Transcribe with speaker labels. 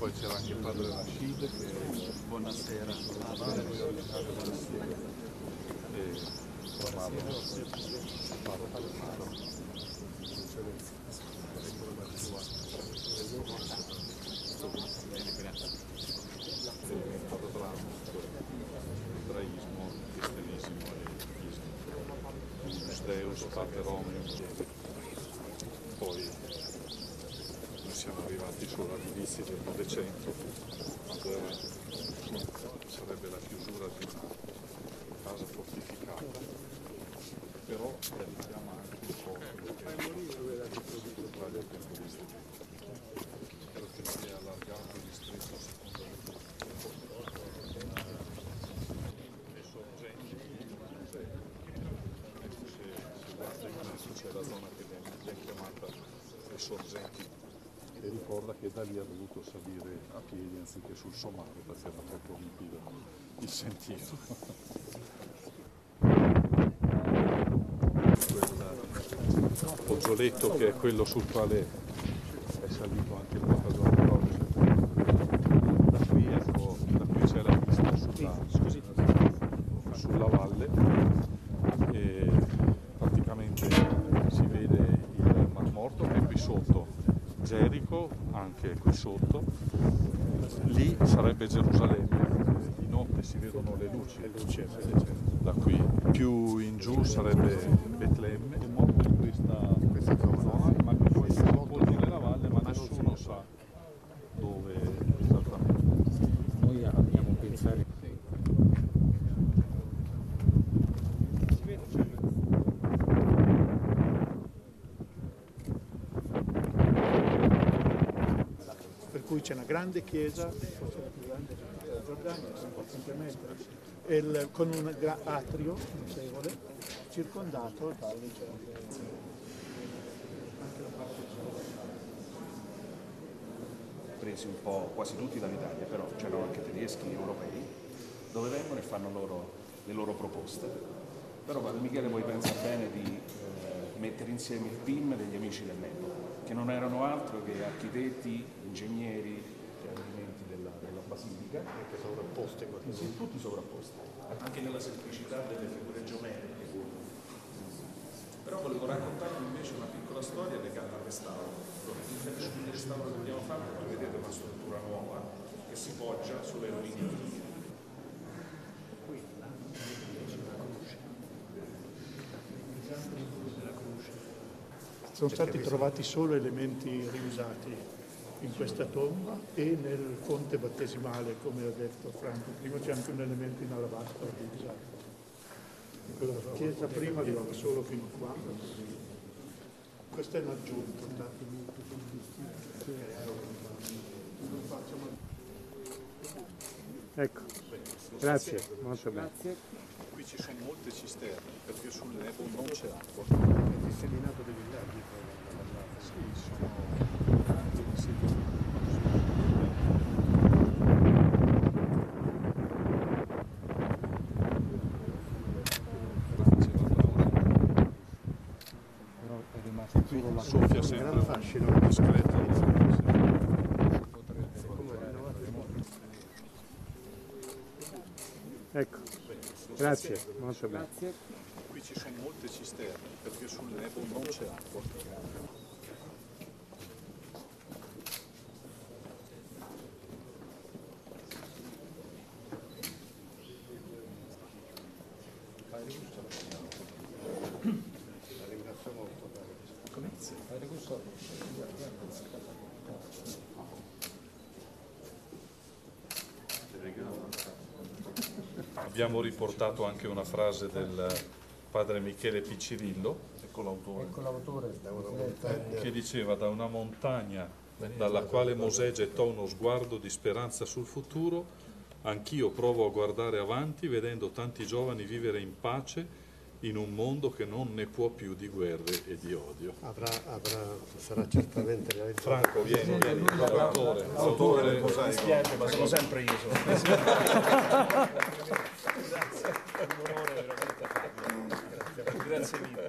Speaker 1: poi c'era anche il padre Rashid che
Speaker 2: Buonasera.
Speaker 1: e trovavo stato bravo ebraismo, cristianesimo e ismo. Giusteus, Pater Omnium. Poi noi siamo arrivati solo all'inizio del Novecento, quando sarebbe la chiusura di una casa fortificata. Però richiama anche un po' quello che l'Italia temporista. Spero che non sia allargato il distretto a seconda del. Ecco, c'è la zona che viene chiamata le sorgenti e ricorda che da lì ha dovuto salire a piedi anziché sul somaro perché era troppo ripido il sentiero. Poggioletto che è quello sul quale è salito anche il II. Da qui, ecco, da qui c'è la vista sulla, sulla valle e praticamente si vede il Mar Morto che è qui sotto, Gerico anche qui sotto, lì sarebbe Gerusalemme, di notte si vedono le luci, da qui, più in giù sarebbe Betlemme, questa zona, ma che poi si sepolti nella valle ma nessuno sa dove esattamente.
Speaker 3: Noi abbiamo pensato
Speaker 4: per cui c'è una grande chiesa, forse la più grande della Giordania, il- con un atrio notevole, circondato dalle
Speaker 5: presi un po' quasi tutti dall'Italia, però c'erano anche tedeschi, europei, dove vengono e fanno loro- le loro proposte. Però Michele poi pensa bene di eh, mettere insieme il team degli amici del Netto, che non erano altro che architetti, ingegneri e elementi della, della Basilica. Anche sovrapposti, sì, tutti sovrapposti, anche nella semplicità delle figure geometriche. Però volevo raccontarvi invece una piccola storia legata al restauro. Il restauro che abbiamo fatto, come vedete, è una struttura nuova che si poggia sulle rovine
Speaker 4: Sono stati trovati solo elementi riusati in questa tomba e nel fonte battesimale, come ha detto Franco. Prima c'è anche un elemento in alabastro riusato. La chiesa prima arrivava solo fino a qua. Questo è un aggiunto.
Speaker 3: Ecco, grazie, molto bene.
Speaker 1: Qui ci sono molte cisterne perché sul Nebo non c'è acqua.
Speaker 4: disseminato dei villaggi.
Speaker 1: Sì, sono tanti
Speaker 3: è la
Speaker 1: Soffia sempre un
Speaker 4: fascino.
Speaker 1: discreto.
Speaker 3: Ecco, grazie, molto bene.
Speaker 1: Qui ci sono molte cisterne perché sul Nebo non c'è acqua. Abbiamo riportato anche una frase del padre Michele Piccirillo, ecco l'autore,
Speaker 3: Ecco l'autore,
Speaker 1: che diceva da una montagna dalla quale Mosè gettò uno sguardo di speranza sul futuro, anch'io provo a guardare avanti vedendo tanti giovani vivere in pace in un mondo che non ne può più di guerre e di odio.
Speaker 6: Avrà, avrà, sarà certamente realizzato.
Speaker 1: Franco, vieni, vieni, l'autore, l'autore del
Speaker 5: Mi
Speaker 1: mosaico.
Speaker 5: spiace, ma sono sempre io.
Speaker 2: Grazie, un onore veramente farlo. Grazie mille.